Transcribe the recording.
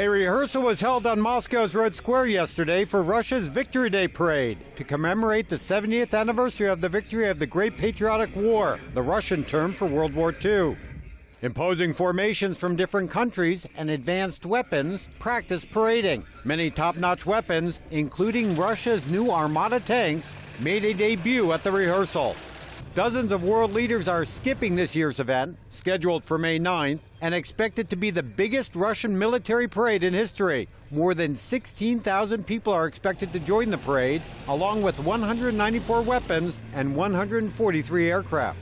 A rehearsal was held on Moscow's Red Square yesterday for Russia's Victory Day parade to commemorate the 70th anniversary of the victory of the Great Patriotic War, the Russian term for World War II. Imposing formations from different countries and advanced weapons practice parading. Many top notch weapons, including Russia's new Armata tanks, made a debut at the rehearsal. Dozens of world leaders are skipping this year's event, scheduled for May 9th, and expected to be the biggest Russian military parade in history. More than 16,000 people are expected to join the parade, along with 194 weapons and 143 aircraft.